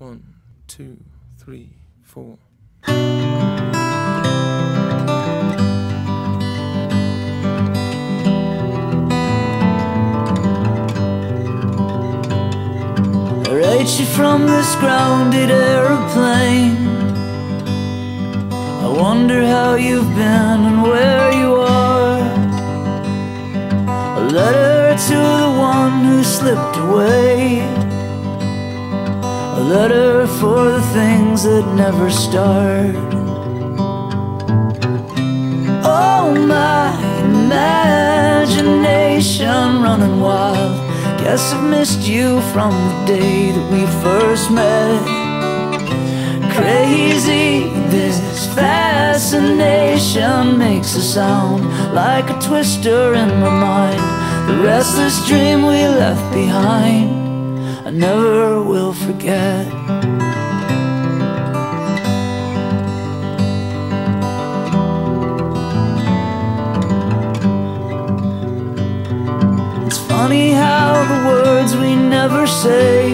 One, two, three, four. I write you from this grounded aeroplane. I wonder how you've been and where you are. A letter to the one who slipped away. A letter for the things that never start. Oh, my imagination running wild. Guess I've missed you from the day that we first met. Crazy, this fascination makes a sound like a twister in my mind. The restless dream we left behind, I never will forget. It's funny how the words we never say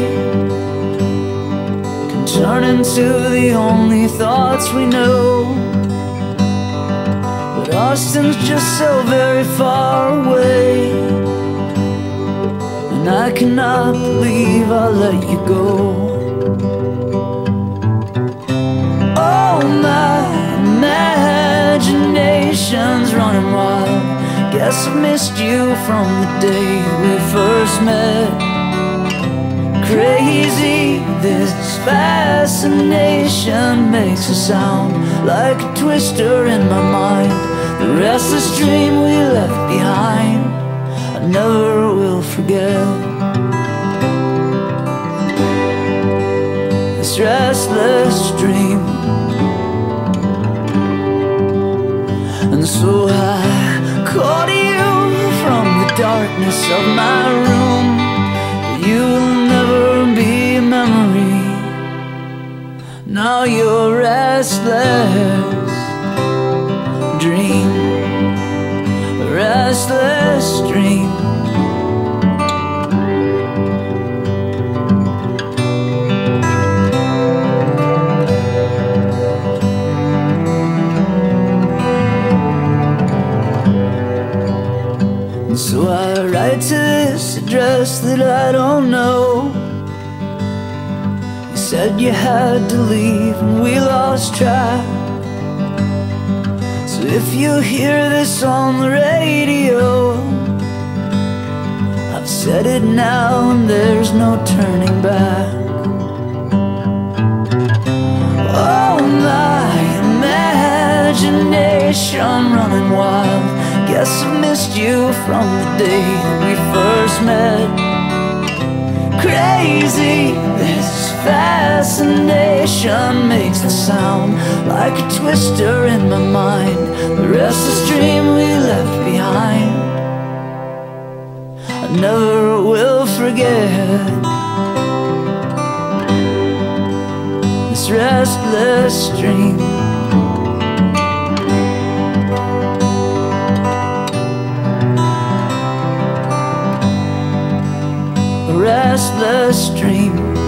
can turn into the only thoughts we know. But Austin's just so very far away, and I cannot believe I let you go. Oh, my imagination's running wild. Guess I missed you from the day we first met. Crazy, this fascination makes a sound like a twister in my mind. The restless dream we left behind, I never will restless dream. And so I to you from the darkness of my room. You'll never be a memory. Now you're restless dream, restless dream. This address that I don't know. You said you had to leave and we lost track. So if you hear this on the radio, I've said it now and there's no turning back. Oh, my imagination running wild. Guess I missed you from the day we first met. Crazy, this fascination makes the sound like a twister in my mind. The restless dream we left behind. I never will forget. This restless dream. Restless dream.